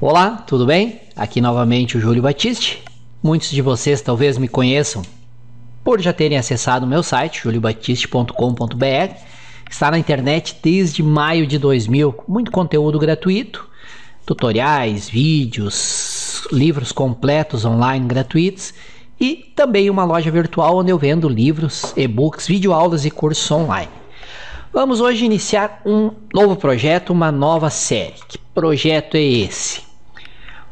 Olá, tudo bem? Aqui novamente o Júlio Batiste. Muitos de vocês talvez me conheçam por já terem acessado o meu site, juliobatiste.com.br. Está na internet desde maio de 2000, com muito conteúdo gratuito, tutoriais, vídeos, livros completos online gratuitos e também uma loja virtual onde eu vendo livros, e-books, videoaulas e cursos online. Vamos hoje iniciar um novo projeto, uma nova série. Que projeto é esse?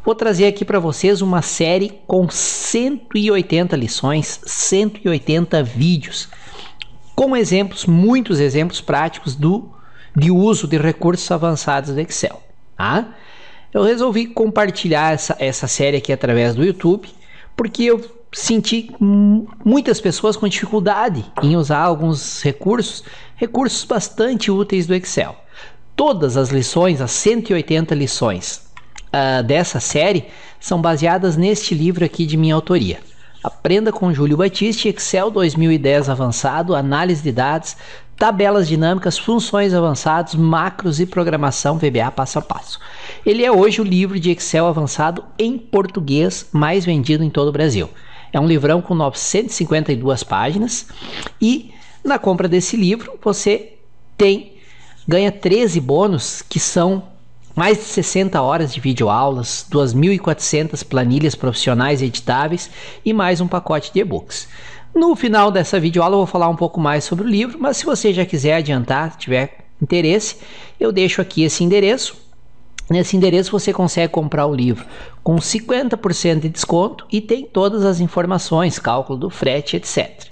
Vou trazer aqui para vocês uma série com 180 lições, 180 vídeos, com exemplos, muitos exemplos práticos do de uso de recursos avançados do Excel. Tá? Eu resolvi compartilhar essa, essa série aqui através do YouTube, porque eu senti muitas pessoas com dificuldade em usar alguns recursos, recursos bastante úteis do Excel. Todas as lições, as 180 lições, uh, dessa série são baseadas neste livro aqui de minha autoria. Aprenda com Júlio Batista Excel 2010 avançado, análise de dados, tabelas dinâmicas, funções avançadas, macros e programação VBA passo a passo. Ele é hoje o livro de Excel avançado em português mais vendido em todo o Brasil. É um livrão com 952 páginas e na compra desse livro você tem ganha 13 bônus que são mais de 60 horas de videoaulas, 2.400 planilhas profissionais editáveis e mais um pacote de e-books. No final dessa videoaula eu vou falar um pouco mais sobre o livro, mas se você já quiser adiantar, tiver interesse, eu deixo aqui esse endereço. Nesse endereço você consegue comprar o livro com 50% de desconto e tem todas as informações, cálculo do frete, etc.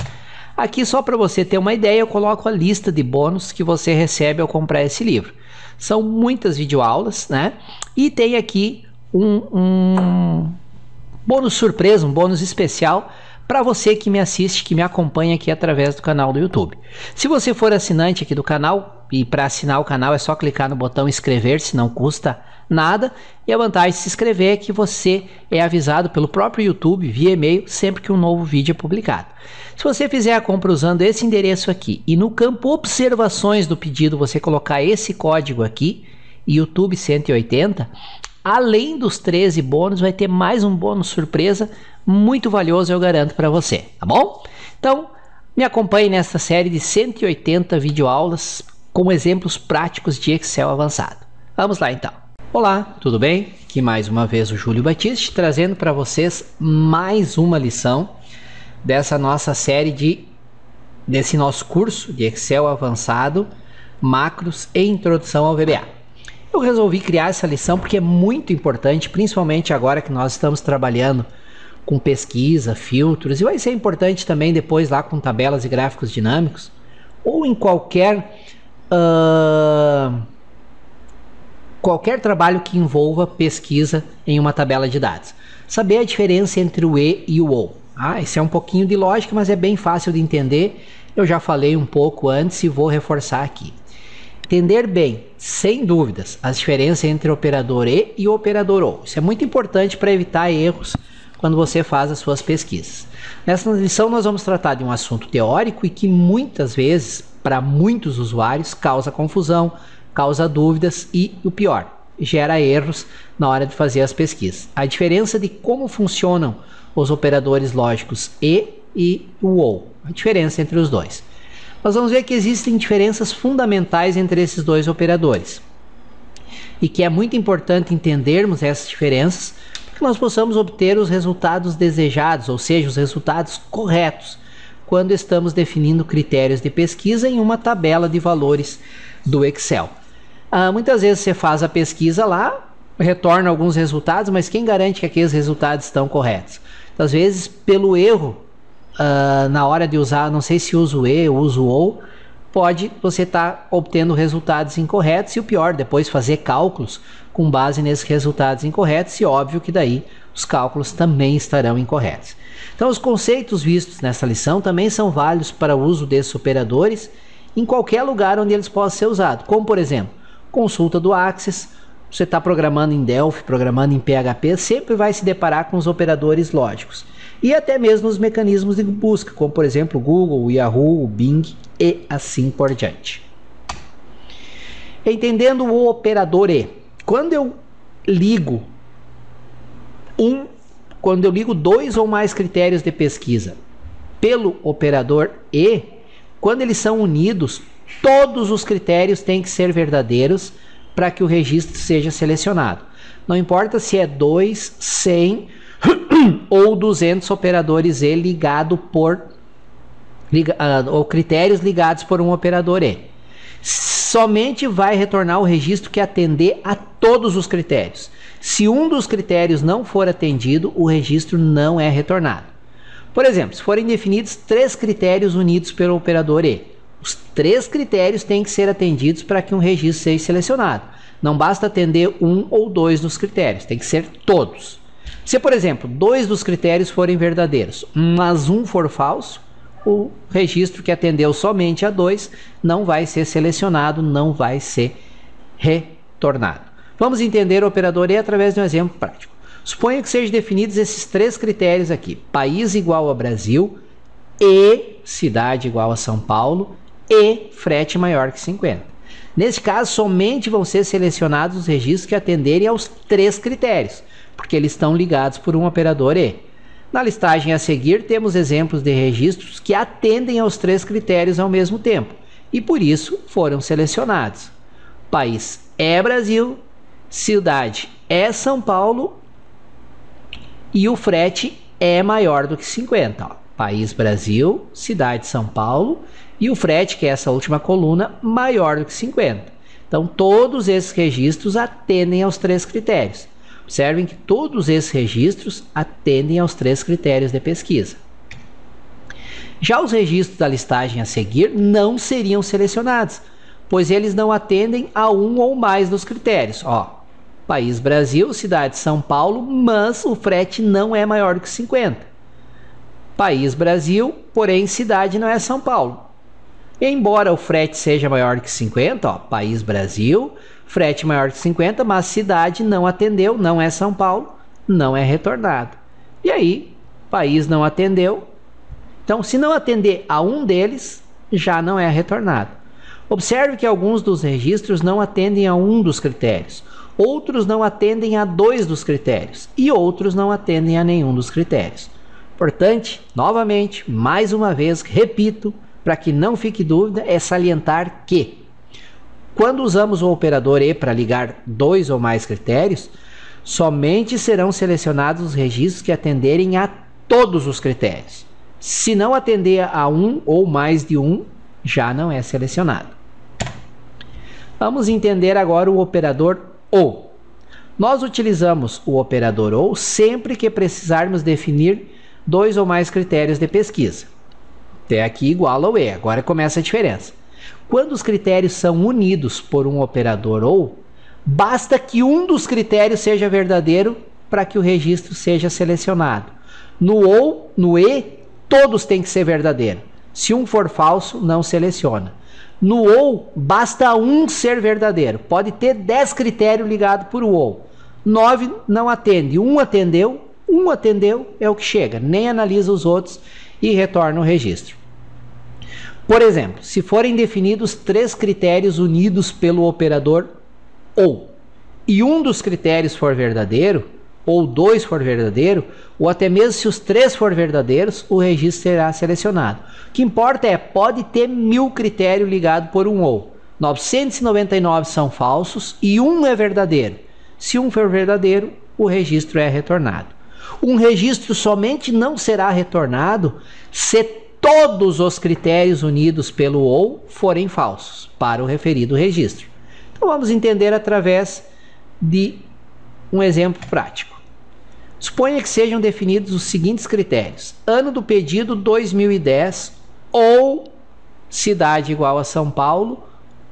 Aqui só para você ter uma ideia, eu coloco a lista de bônus que você recebe ao comprar esse livro. São muitas videoaulas, né? E tem aqui um, um bônus surpresa, um bônus especial para você que me assiste, que me acompanha aqui através do canal do YouTube. Se você for assinante aqui do canal, e para assinar o canal é só clicar no botão inscrever-se, não custa nada. E a vantagem de se inscrever é que você é avisado pelo próprio YouTube via e-mail sempre que um novo vídeo é publicado. Se você fizer a compra usando esse endereço aqui e no campo observações do pedido você colocar esse código aqui, YouTube 180, além dos 13 bônus, vai ter mais um bônus surpresa muito valioso, eu garanto para você, tá bom? Então, me acompanhe nessa série de 180 videoaulas com exemplos práticos de Excel avançado. Vamos lá então. Olá, tudo bem? Aqui mais uma vez o Júlio Batiste trazendo para vocês mais uma lição dessa nossa série de desse nosso curso de Excel avançado, macros e introdução ao VBA. Eu resolvi criar essa lição porque é muito importante, principalmente agora que nós estamos trabalhando com pesquisa, filtros, e vai ser importante também depois lá com tabelas e gráficos dinâmicos, ou em qualquer uh, qualquer trabalho que envolva pesquisa em uma tabela de dados. Saber a diferença entre o E e o OU. Ah, isso é um pouquinho de lógica, mas é bem fácil de entender. Eu já falei um pouco antes e vou reforçar aqui. Entender bem, sem dúvidas, as diferenças entre o operador E e o operador OU. Isso é muito importante para evitar erros quando você faz as suas pesquisas. Nessa lição nós vamos tratar de um assunto teórico e que muitas vezes, para muitos usuários, causa confusão, causa dúvidas e, o pior, gera erros na hora de fazer as pesquisas. A diferença de como funcionam os operadores lógicos e e o OU, a diferença entre os dois. Nós vamos ver que existem diferenças fundamentais entre esses dois operadores e que é muito importante entendermos essas diferenças para que nós possamos obter os resultados desejados, ou seja, os resultados corretos, quando estamos definindo critérios de pesquisa em uma tabela de valores do Excel. Ah, muitas vezes você faz a pesquisa lá, retorna alguns resultados, mas quem garante que aqueles resultados estão corretos? Às vezes, pelo erro, uh, na hora de usar, não sei se uso E uso OU, pode você estar tá obtendo resultados incorretos e o pior, depois fazer cálculos com base nesses resultados incorretos e óbvio que daí os cálculos também estarão incorretos. Então os conceitos vistos nessa lição também são válidos para o uso desses operadores em qualquer lugar onde eles possam ser usados, como por exemplo, consulta do Access, você está programando em Delphi, programando em PHP, sempre vai se deparar com os operadores lógicos. E até mesmo os mecanismos de busca, como por exemplo o Google, o Yahoo, o Bing e assim por diante. Entendendo o operador E. Quando eu ligo Um, quando eu ligo dois ou mais critérios de pesquisa pelo operador E, quando eles são unidos, todos os critérios têm que ser verdadeiros para que o registro seja selecionado. Não importa se é 2, 100 ou 200 operadores E ligado por uh, ou critérios ligados por um operador E. Somente vai retornar o registro que atender a todos os critérios. Se um dos critérios não for atendido, o registro não é retornado. Por exemplo, se forem definidos três critérios unidos pelo operador E, os três critérios têm que ser atendidos para que um registro seja selecionado. Não basta atender um ou dois dos critérios, tem que ser todos. Se, por exemplo, dois dos critérios forem verdadeiros, mas um for falso, o registro que atendeu somente a dois não vai ser selecionado, não vai ser retornado. Vamos entender o operador E através de um exemplo prático. Suponha que sejam definidos esses três critérios aqui: país igual a Brasil, e cidade igual a São Paulo, e frete maior que 50. Nesse caso, somente vão ser selecionados os registros que atenderem aos três critérios, porque eles estão ligados por um operador E. Na listagem a seguir, temos exemplos de registros que atendem aos três critérios ao mesmo tempo e por isso foram selecionados. País é Brasil, cidade é São Paulo e o frete é maior do que 50. Ó. País Brasil, cidade São Paulo e o frete, que é essa última coluna, maior do que 50. Então, todos esses registros atendem aos três critérios. Observem que todos esses registros atendem aos três critérios de pesquisa. Já os registros da listagem a seguir não seriam selecionados, pois eles não atendem a um ou mais dos critérios. Ó, país Brasil, cidade São Paulo, mas o frete não é maior que 50. País Brasil, porém cidade não é São Paulo. Embora o frete seja maior que 50, ó, país Brasil, frete maior que 50, mas cidade não atendeu, não é São Paulo, não é retornado. E aí, país não atendeu. Então, se não atender a um deles, já não é retornado. Observe que alguns dos registros não atendem a um dos critérios, outros não atendem a dois dos critérios e outros não atendem a nenhum dos critérios. Portanto, novamente, mais uma vez, repito, para que não fique dúvida, é salientar que quando usamos o operador E para ligar dois ou mais critérios, somente serão selecionados os registros que atenderem a todos os critérios. Se não atender a um ou mais de um, já não é selecionado. Vamos entender agora o operador OU. Nós utilizamos o operador OU sempre que precisarmos definir dois ou mais critérios de pesquisa. Até aqui igual ao E. Agora começa a diferença. Quando os critérios são unidos por um operador ou, basta que um dos critérios seja verdadeiro para que o registro seja selecionado. No ou, no e, todos têm que ser verdadeiros. Se um for falso, não seleciona. No ou, basta um ser verdadeiro. Pode ter 10 critérios ligados por ou. 9 não atende. Um atendeu, um atendeu, é o que chega. Nem analisa os outros e retorna o registro. Por exemplo, se forem definidos três critérios unidos pelo operador ou, e um dos critérios for verdadeiro, ou dois for verdadeiro, ou até mesmo se os três for verdadeiros, o registro será selecionado. O que importa é, pode ter mil critérios ligados por um ou. 999 são falsos e um é verdadeiro. Se um for verdadeiro, o registro é retornado. Um registro somente não será retornado se todos os critérios unidos pelo ou forem falsos para o referido registro. Então vamos entender através de um exemplo prático. Suponha que sejam definidos os seguintes critérios: ano do pedido 2010 ou cidade igual a São Paulo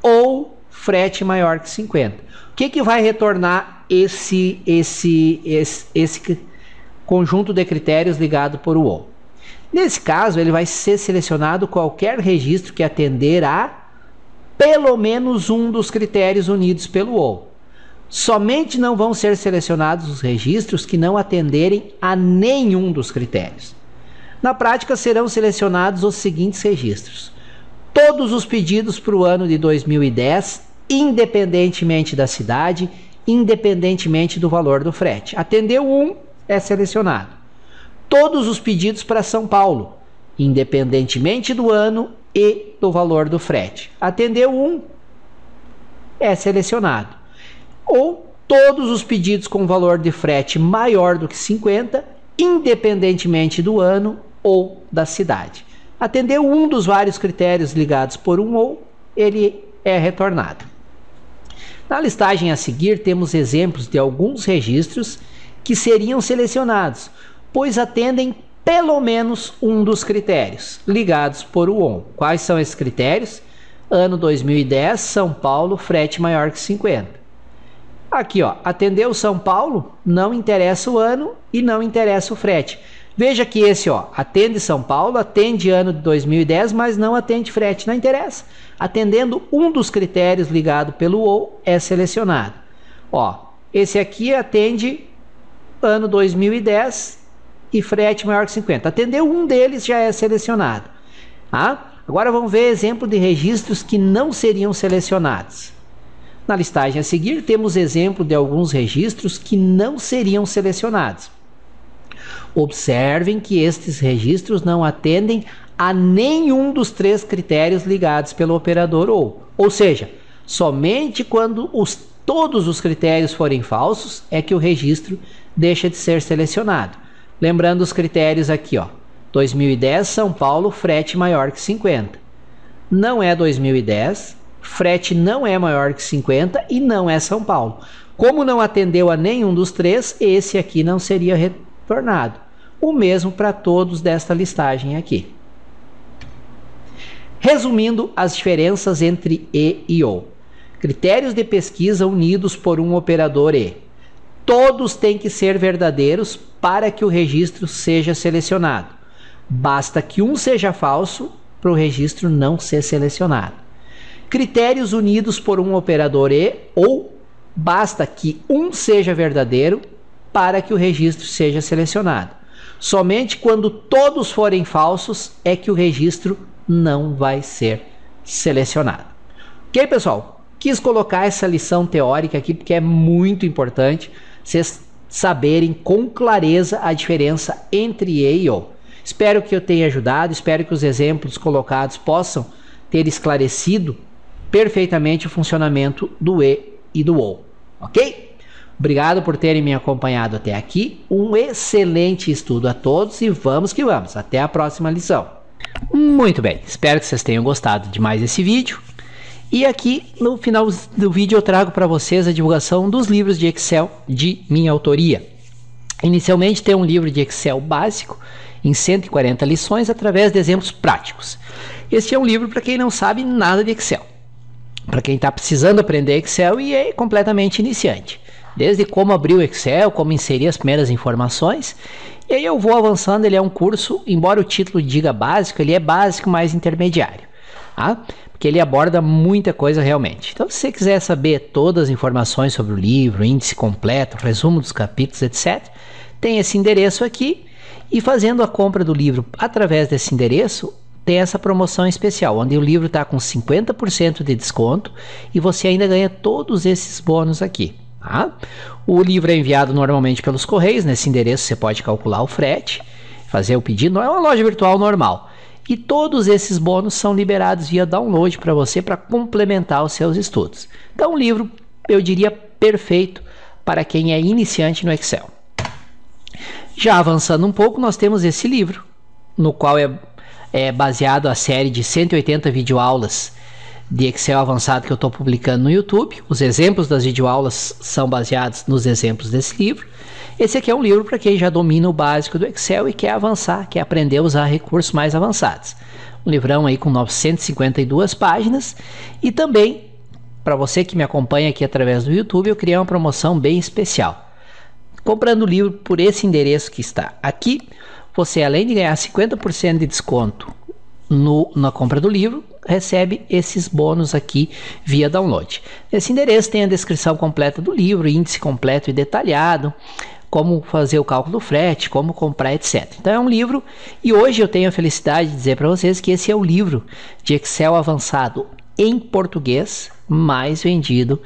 ou frete maior que 50. O que, que vai retornar esse esse esse, esse conjunto de critérios ligado por UOL. Nesse caso, ele vai ser selecionado qualquer registro que atender a pelo menos um dos critérios unidos pelo UOL. Somente não vão ser selecionados os registros que não atenderem a nenhum dos critérios. Na prática, serão selecionados os seguintes registros: todos os pedidos para o ano de 2010, independentemente da cidade, independentemente do valor do frete. Atendeu um, é selecionado. Todos os pedidos para São Paulo, independentemente do ano e do valor do frete. Atendeu um, é selecionado. Ou todos os pedidos com valor de frete maior do que 50, independentemente do ano ou da cidade. Atendeu um dos vários critérios ligados por um ou, ele é retornado. Na listagem a seguir, temos exemplos de alguns registros que seriam selecionados, pois atendem pelo menos um dos critérios ligados por o ON. Quais são esses critérios? Ano 2010, São Paulo, frete maior que 50. Aqui, ó, atendeu São Paulo, não interessa o ano e não interessa o frete. Veja que esse, ó, atende São Paulo, atende ano de 2010, mas não atende frete, não interessa. Atendendo um dos critérios ligado pelo OU é selecionado. Ó, esse aqui atende ano 2010 e frete maior que 50. Atendeu um deles já é selecionado. Ah? Agora vamos ver exemplo de registros que não seriam selecionados. Na listagem a seguir temos exemplo de alguns registros que não seriam selecionados. Observem que estes registros não atendem a nenhum dos três critérios ligados pelo operador ou, ou seja, somente quando os, todos os critérios forem falsos é que o registro deixa de ser selecionado. Lembrando os critérios aqui, ó. 2010 São Paulo, frete maior que 50. Não é 2010, frete não é maior que 50 e não é São Paulo. Como não atendeu a nenhum dos três, esse aqui não seria retornado. O mesmo para todos desta listagem aqui. Resumindo as diferenças entre E e O. Critérios de pesquisa unidos por um operador E. Todos têm que ser verdadeiros para que o registro seja selecionado. Basta que um seja falso para o registro não ser selecionado. Critérios unidos por um operador E ou basta que um seja verdadeiro para que o registro seja selecionado. Somente quando todos forem falsos é que o registro não vai ser selecionado. Ok, pessoal? Quis colocar essa lição teórica aqui porque é muito importante vocês saberem com clareza a diferença entre E e O. Espero que eu tenha ajudado, espero que os exemplos colocados possam ter esclarecido perfeitamente o funcionamento do E e do OU, ok? Obrigado por terem me acompanhado até aqui. Um excelente estudo a todos e vamos que vamos. Até a próxima lição. Muito bem, espero que vocês tenham gostado de mais esse vídeo. E aqui no final do vídeo eu trago para vocês a divulgação dos livros de Excel de minha autoria. Inicialmente tem um livro de Excel básico em 140 lições através de exemplos práticos. Este é um livro para quem não sabe nada de Excel para quem está precisando aprender Excel e é completamente iniciante. Desde como abrir o Excel, como inserir as primeiras informações. E aí eu vou avançando, ele é um curso, embora o título diga básico, ele é básico mais intermediário. Tá? Porque ele aborda muita coisa realmente. Então, se você quiser saber todas as informações sobre o livro, índice completo, resumo dos capítulos, etc., tem esse endereço aqui. E fazendo a compra do livro através desse endereço, tem essa promoção especial, onde o livro está com 50% de desconto e você ainda ganha todos esses bônus aqui. Tá? O livro é enviado normalmente pelos correios, nesse endereço você pode calcular o frete, fazer o pedido, não é uma loja virtual normal. E todos esses bônus são liberados via download para você para complementar os seus estudos. Então, um livro, eu diria, perfeito para quem é iniciante no Excel. Já avançando um pouco, nós temos esse livro, no qual é é baseado a série de 180 videoaulas de Excel avançado que eu estou publicando no YouTube. Os exemplos das videoaulas são baseados nos exemplos desse livro. Esse aqui é um livro para quem já domina o básico do Excel e quer avançar, quer aprender a usar recursos mais avançados. Um livrão aí com 952 páginas e também para você que me acompanha aqui através do YouTube, eu criei uma promoção bem especial. Comprando o livro por esse endereço que está aqui, você além de ganhar 50% de desconto no, na compra do livro, recebe esses bônus aqui via download. Nesse endereço tem a descrição completa do livro, índice completo e detalhado, como fazer o cálculo do frete, como comprar, etc. Então é um livro e hoje eu tenho a felicidade de dizer para vocês que esse é o livro de Excel avançado em português mais vendido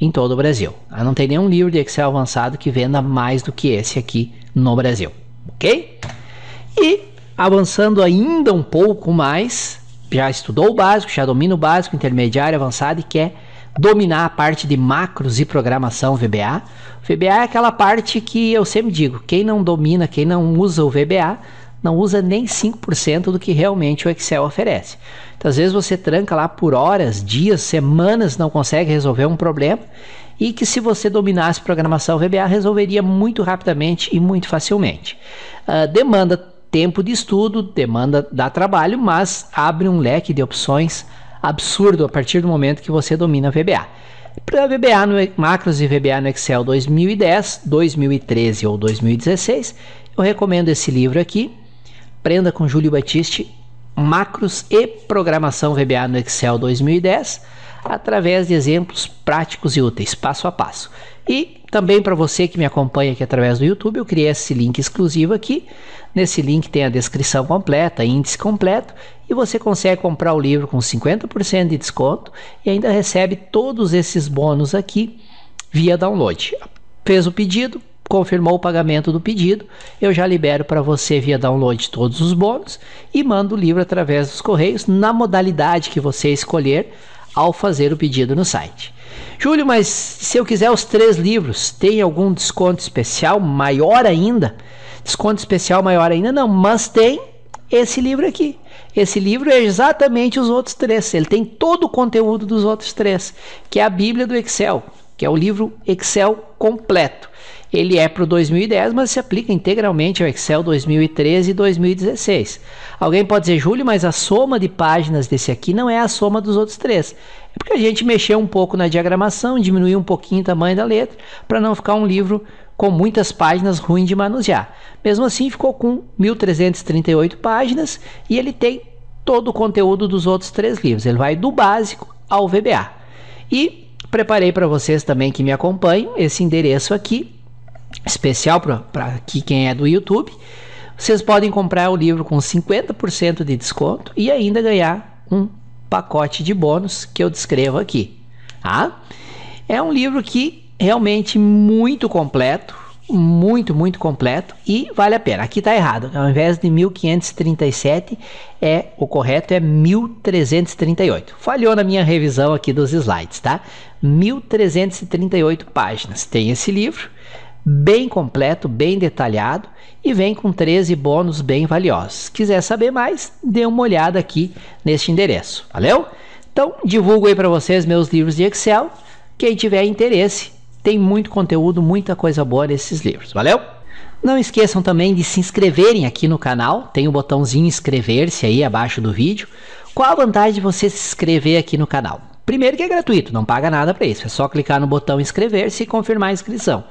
em todo o Brasil. Não tem nenhum livro de Excel avançado que venda mais do que esse aqui no Brasil, ok? E avançando ainda um pouco mais, já estudou o básico, já domina o básico, intermediário, avançado e quer dominar a parte de macros e programação VBA. VBA é aquela parte que eu sempre digo, quem não domina, quem não usa o VBA, não usa nem 5% do que realmente o Excel oferece. Então, às vezes você tranca lá por horas, dias, semanas, não consegue resolver um problema e que se você dominasse programação VBA resolveria muito rapidamente e muito facilmente. Uh, demanda tempo de estudo, demanda dá trabalho, mas abre um leque de opções absurdo a partir do momento que você domina VBA. Para VBA no macros e VBA no Excel 2010, 2013 ou 2016, eu recomendo esse livro aqui. Aprenda com Júlio Batiste Macros e Programação VBA no Excel 2010 através de exemplos práticos e úteis, passo a passo. E também para você que me acompanha aqui através do YouTube, eu criei esse link exclusivo aqui. Nesse link tem a descrição completa, índice completo, e você consegue comprar o livro com 50% de desconto e ainda recebe todos esses bônus aqui via download. Fez o pedido, confirmou o pagamento do pedido, eu já libero para você via download todos os bônus e mando o livro através dos correios na modalidade que você escolher ao fazer o pedido no site. Júlio, mas se eu quiser os três livros, tem algum desconto especial maior ainda? Desconto especial maior ainda? Não, mas tem esse livro aqui. Esse livro é exatamente os outros três. Ele tem todo o conteúdo dos outros três, que é a Bíblia do Excel, que é o livro Excel completo. Ele é para o 2010, mas se aplica integralmente ao Excel 2013 e 2016. Alguém pode dizer, Júlio, mas a soma de páginas desse aqui não é a soma dos outros três. É porque a gente mexeu um pouco na diagramação, diminuiu um pouquinho o tamanho da letra, para não ficar um livro com muitas páginas ruim de manusear. Mesmo assim, ficou com 1.338 páginas e ele tem todo o conteúdo dos outros três livros. Ele vai do básico ao VBA. E preparei para vocês também que me acompanham esse endereço aqui, especial para quem é do YouTube. Vocês podem comprar o livro com 50% de desconto e ainda ganhar um pacote de bônus que eu descrevo aqui. Tá? É um livro que realmente muito completo, muito, muito completo e vale a pena. Aqui está errado, ao invés de 1537, é o correto é 1338. Falhou na minha revisão aqui dos slides, tá? 1338 páginas tem esse livro bem completo, bem detalhado e vem com 13 bônus bem valiosos. Quiser saber mais, dê uma olhada aqui neste endereço. Valeu? Então, divulgo aí para vocês meus livros de Excel. Quem tiver interesse, tem muito conteúdo, muita coisa boa nesses livros. Valeu? Não esqueçam também de se inscreverem aqui no canal, tem o botãozinho inscrever-se aí abaixo do vídeo. Qual a vantagem de você se inscrever aqui no canal? Primeiro que é gratuito, não paga nada para isso, é só clicar no botão inscrever-se e confirmar a inscrição.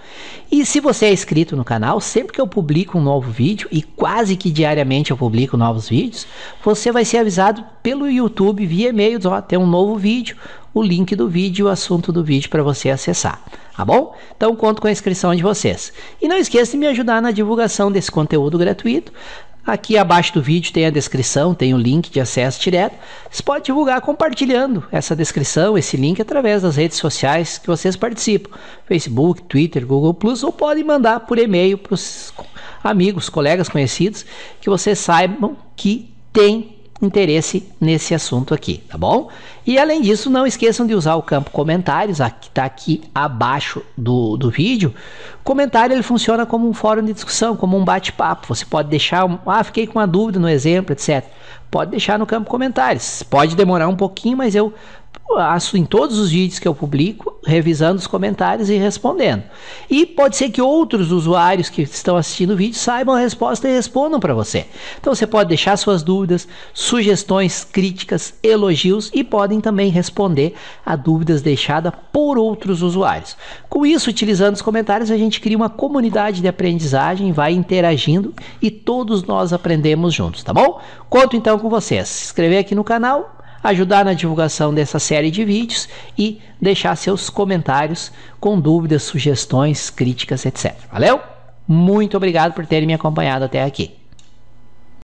E se você é inscrito no canal, sempre que eu publico um novo vídeo, e quase que diariamente eu publico novos vídeos, você vai ser avisado pelo YouTube via e-mail, ó, tem um novo vídeo, o link do vídeo o assunto do vídeo para você acessar. Tá bom? Então conto com a inscrição de vocês. E não esqueça de me ajudar na divulgação desse conteúdo gratuito. Aqui abaixo do vídeo tem a descrição, tem o link de acesso direto. Você pode divulgar compartilhando essa descrição, esse link através das redes sociais que vocês participam, Facebook, Twitter, Google ou podem mandar por e-mail para os amigos, colegas conhecidos que vocês saibam que tem interesse nesse assunto aqui, tá bom? E além disso, não esqueçam de usar o campo comentários, que está aqui abaixo do, do vídeo. Comentário ele funciona como um fórum de discussão, como um bate-papo. Você pode deixar, ah, fiquei com uma dúvida no exemplo, etc. Pode deixar no campo comentários. Pode demorar um pouquinho, mas eu em todos os vídeos que eu publico, revisando os comentários e respondendo. E pode ser que outros usuários que estão assistindo o vídeo saibam a resposta e respondam para você. Então você pode deixar suas dúvidas, sugestões, críticas, elogios e podem também responder a dúvidas deixadas por outros usuários. Com isso, utilizando os comentários, a gente cria uma comunidade de aprendizagem, vai interagindo e todos nós aprendemos juntos, tá bom? Conto então com vocês. Se inscrever aqui no canal, ajudar na divulgação dessa série de vídeos e deixar seus comentários com dúvidas, sugestões, críticas, etc. Valeu? Muito obrigado por terem me acompanhado até aqui.